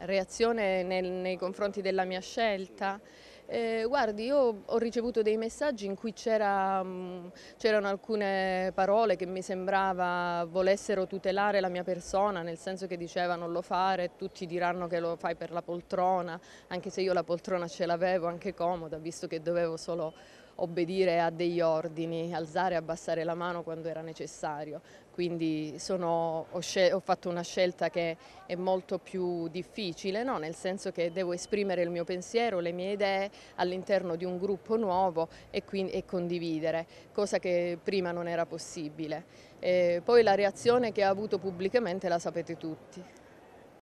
reazione nel- nei confronti della mia scelta? Eh, guardi, io ho ricevuto dei messaggi in cui mh, c'erano alcune parole che mi sembrava volessero tutelare la mia persona, nel senso che dicevano lo fare, tutti diranno che lo fai per la poltrona, anche se io la poltrona ce l'avevo anche comoda, visto che dovevo solo obbedire a degli ordini, alzare e abbassare la mano quando era necessario. Quindi sono, ho, ho fatto una scelta che è molto più difficile, no? nel senso che devo esprimere il mio pensiero, le mie idee all'interno di un gruppo nuovo e, quindi, e condividere, cosa che prima non era possibile. E poi la reazione che ha avuto pubblicamente la sapete tutti.